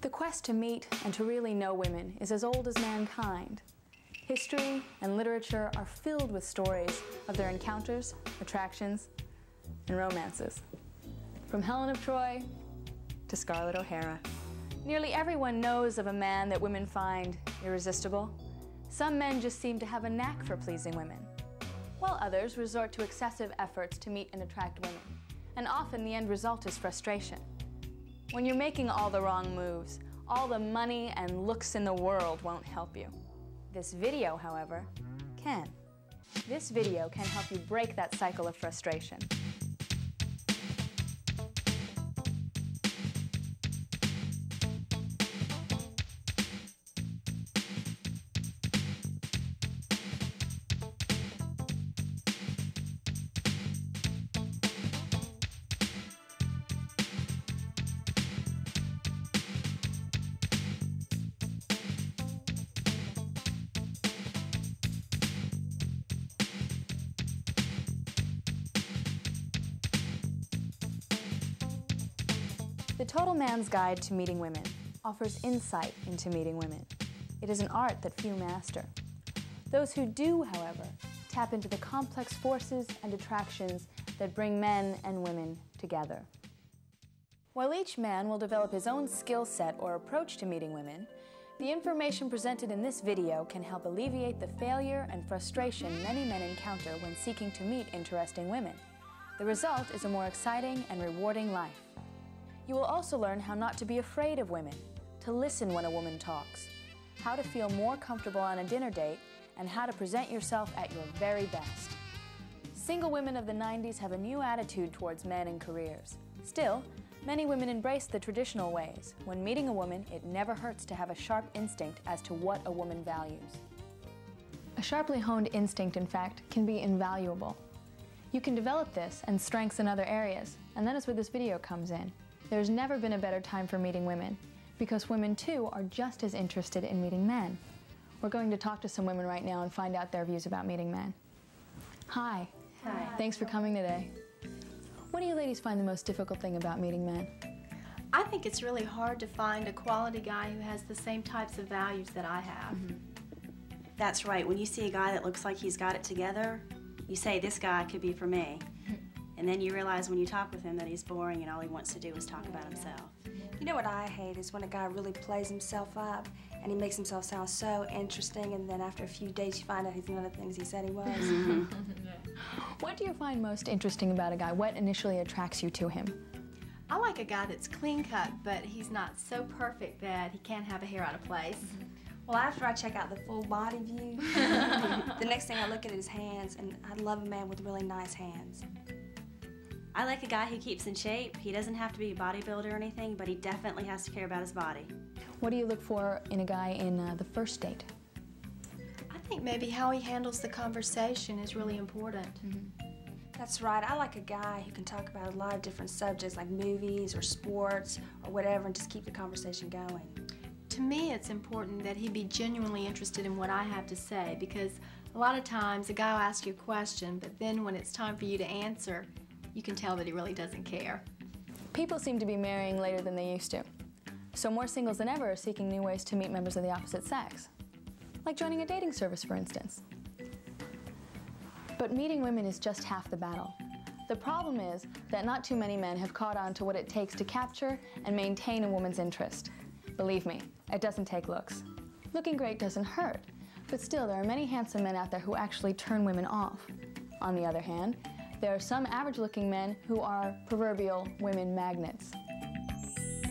The quest to meet and to really know women is as old as mankind. History and literature are filled with stories of their encounters, attractions, and romances. From Helen of Troy to Scarlett O'Hara. Nearly everyone knows of a man that women find irresistible. Some men just seem to have a knack for pleasing women, while others resort to excessive efforts to meet and attract women. And often the end result is frustration. When you're making all the wrong moves, all the money and looks in the world won't help you. This video, however, can. This video can help you break that cycle of frustration. The Total Man's Guide to Meeting Women offers insight into meeting women. It is an art that few master. Those who do, however, tap into the complex forces and attractions that bring men and women together. While each man will develop his own skill set or approach to meeting women, the information presented in this video can help alleviate the failure and frustration many men encounter when seeking to meet interesting women. The result is a more exciting and rewarding life. You will also learn how not to be afraid of women, to listen when a woman talks, how to feel more comfortable on a dinner date, and how to present yourself at your very best. Single women of the 90s have a new attitude towards men and careers. Still, many women embrace the traditional ways. When meeting a woman, it never hurts to have a sharp instinct as to what a woman values. A sharply honed instinct, in fact, can be invaluable. You can develop this and strengths in other areas, and that is where this video comes in. There's never been a better time for meeting women, because women too are just as interested in meeting men. We're going to talk to some women right now and find out their views about meeting men. Hi. Hi. Thanks for coming today. What do you ladies find the most difficult thing about meeting men? I think it's really hard to find a quality guy who has the same types of values that I have. Mm-hmm. That's right. When you see a guy that looks like he's got it together, you say, this guy could be for me. And then you realize when you talk with him that he's boring and all he wants to do is talk about himself. You know what I hate is when a guy really plays himself up and he makes himself sound so interesting, and then after a few days you find out he's none of the things he said he was. What do you find most interesting about a guy? What initially attracts you to him? I like a guy that's clean cut, but he's not so perfect that he can't have a hair out of place. Well, after I check out the full body view, the next thing I look at is his hands, and I love a man with really nice hands. I like a guy who keeps in shape. He doesn't have to be a bodybuilder or anything, but he definitely has to care about his body. What do you look for in a guy in uh, the first date? I think maybe how he handles the conversation is really important. That's right, I like a guy who can talk about a lot of different subjects like movies or sports or whatever and just keep the conversation going. To me, it's important that he be genuinely interested in what I have to say because a lot of times a guy will ask you a question, but then when it's time for you to answer, you can tell that he really doesn't care. People seem to be marrying later than they used to. So more singles than ever are seeking new ways to meet members of the opposite sex. Like joining a dating service, for instance. But meeting women is just half the battle. The problem is that not too many men have caught on to what it takes to capture and maintain a woman's interest. Believe me, it doesn't take looks. Looking great doesn't hurt, but still there are many handsome men out there who actually turn women off. On the other hand, there are some average-looking men who are proverbial women magnets.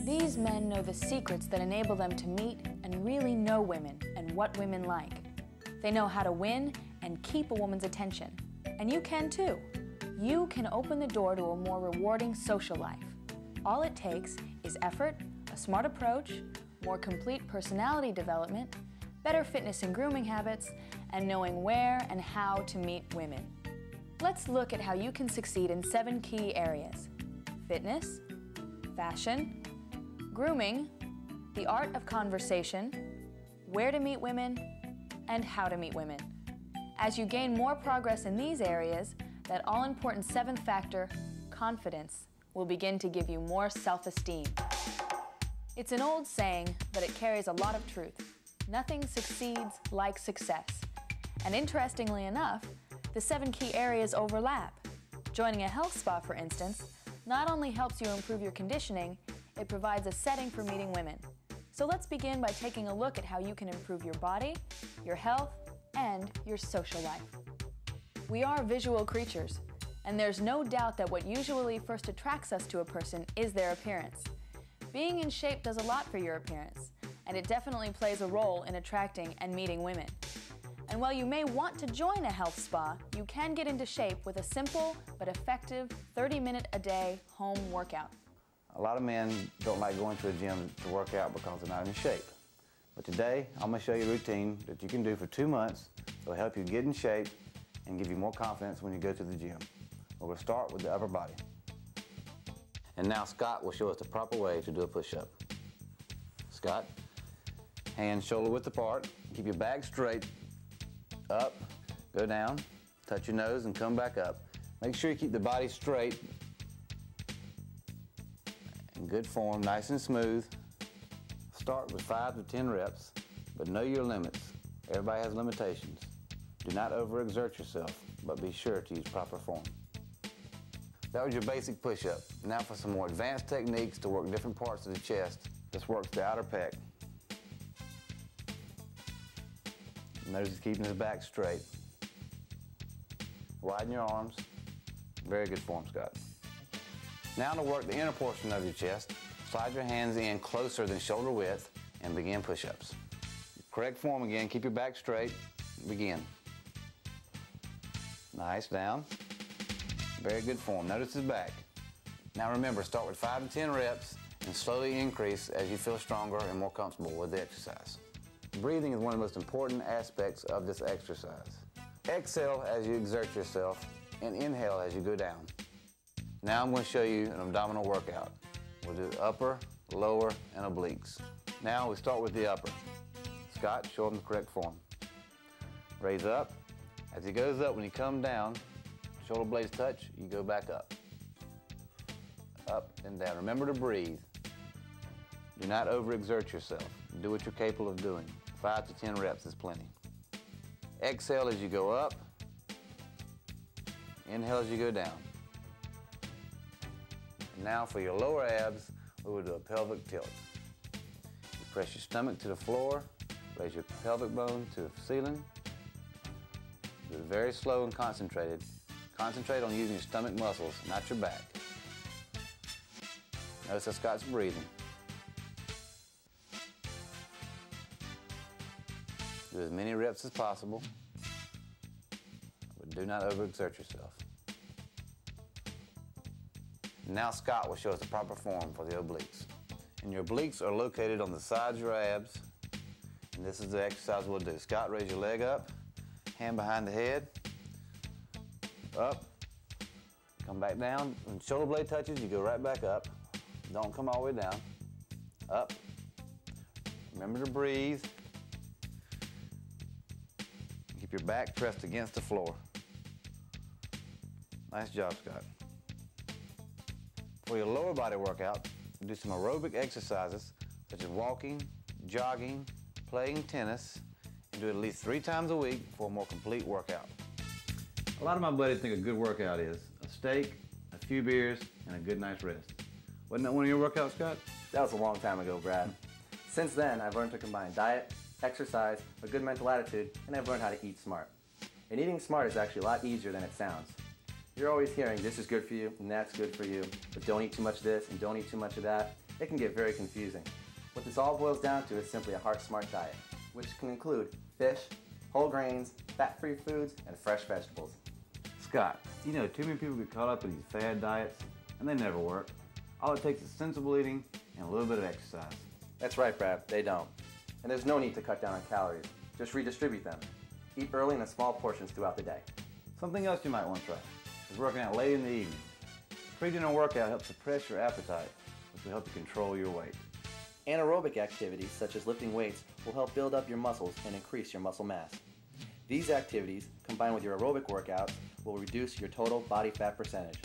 These men know the secrets that enable them to meet and really know women and what women like. They know how to win and keep a woman's attention. And you can too. You can open the door to a more rewarding social life. All it takes is effort, a smart approach, more complete personality development, better fitness and grooming habits, and knowing where and how to meet women. Let's look at how you can succeed in seven key areas fitness, fashion, grooming, the art of conversation, where to meet women, and how to meet women. As you gain more progress in these areas, that all important seventh factor, confidence, will begin to give you more self esteem. It's an old saying, but it carries a lot of truth. Nothing succeeds like success. And interestingly enough, the seven key areas overlap. Joining a health spa, for instance, not only helps you improve your conditioning, it provides a setting for meeting women. So let's begin by taking a look at how you can improve your body, your health, and your social life. We are visual creatures, and there's no doubt that what usually first attracts us to a person is their appearance. Being in shape does a lot for your appearance, and it definitely plays a role in attracting and meeting women. And while you may want to join a health spa, you can get into shape with a simple but effective 30 minute a day home workout. A lot of men don't like going to a gym to work out because they're not in shape. But today, I'm going to show you a routine that you can do for two months that will help you get in shape and give you more confidence when you go to the gym. We're going to start with the upper body. And now Scott will show us the proper way to do a push-up. Scott, hands shoulder width apart. Keep your back straight. Up, go down, touch your nose and come back up. Make sure you keep the body straight in good form, nice and smooth. Start with five to 10 reps, but know your limits. Everybody has limitations. Do not overexert yourself, but be sure to use proper form. That was your basic push-up. Now for some more advanced techniques to work different parts of the chest. This works the outer pec. Notice he's keeping his back straight. Widen your arms. Very good form, Scott. Now to work the inner portion of your chest, slide your hands in closer than shoulder width and begin push-ups. Correct form again, keep your back straight, begin. Nice, down. Very good form, notice his back. Now remember, start with five to 10 reps and slowly increase as you feel stronger and more comfortable with the exercise. Breathing is one of the most important aspects of this exercise. Exhale as you exert yourself and inhale as you go down. Now I'm going to show you an abdominal workout. We'll do upper, lower, and obliques. Now we start with the upper. Scott, show him the correct form. Raise up. As he goes up, when you come down, shoulder blades touch, you go back up. Up and down. Remember to breathe. Do not overexert yourself. Do what you're capable of doing. Five to 10 reps is plenty. Exhale as you go up. Inhale as you go down. Now for your lower abs, we will do a pelvic tilt. You press your stomach to the floor, raise your pelvic bone to the ceiling. Do it very slow and concentrated. Concentrate on using your stomach muscles, not your back. Notice how Scott's breathing. Do as many reps as possible, but do not overexert yourself. Now Scott will show us the proper form for the obliques. And your obliques are located on the sides of your abs. And this is the exercise we'll do. Scott, raise your leg up, hand behind the head, up, come back down. When shoulder blade touches, you go right back up. Don't come all the way down. Up. Remember to breathe. Keep your back pressed against the floor. Nice job, Scott. For your lower body workout, do some aerobic exercises such as walking, jogging, playing tennis, and do it at least three times a week for a more complete workout. A lot of my buddies think a good workout is a steak, a few beers, and a good night's rest. Wasn't that one of your workouts, Scott? That was a long time ago, Brad. Since then, I've learned to combine diet, exercise, a good mental attitude, and I've learned how to eat smart. And eating smart is actually a lot easier than it sounds. You're always hearing this is good for you and that's good for you, but don't eat too much of this and don't eat too much of that. It can get very confusing. What this all boils down to is simply a heart smart diet, which can include fish, whole grains, fat-free foods, and fresh vegetables. Scott, you know, too many people get caught up in these fad diets, and they never work. All it takes is sensible eating and a little bit of exercise. That's right, Brad, they don't. And there's no need to cut down on calories. Just redistribute them. Eat early and in small portions throughout the day. Something else you might want to try is working out late in the evening. Pre-dinner workout helps suppress your appetite, which will help you control your weight. Anaerobic activities such as lifting weights will help build up your muscles and increase your muscle mass. These activities, combined with your aerobic workouts, will reduce your total body fat percentage.